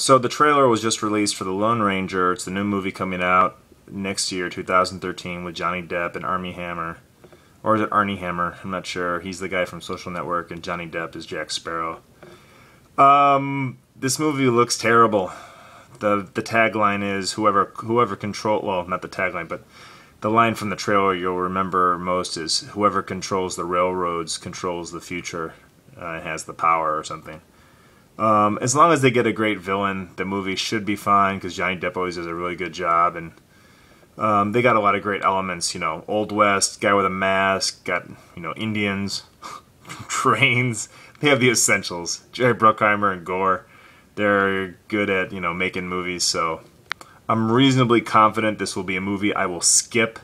So the trailer was just released for The Lone Ranger. It's the new movie coming out next year, 2013, with Johnny Depp and Armie Hammer. Or is it Arnie Hammer? I'm not sure. He's the guy from Social Network, and Johnny Depp is Jack Sparrow. Um, this movie looks terrible. the The tagline is whoever whoever control. Well, not the tagline, but the line from the trailer you'll remember most is whoever controls the railroads controls the future uh, has the power or something. Um, as long as they get a great villain, the movie should be fine because Johnny Depp always does a really good job, and um, they got a lot of great elements. You know, Old West, guy with a mask, got you know Indians, trains. They have the essentials. Jerry Bruckheimer and Gore, they're good at you know making movies. So I'm reasonably confident this will be a movie I will skip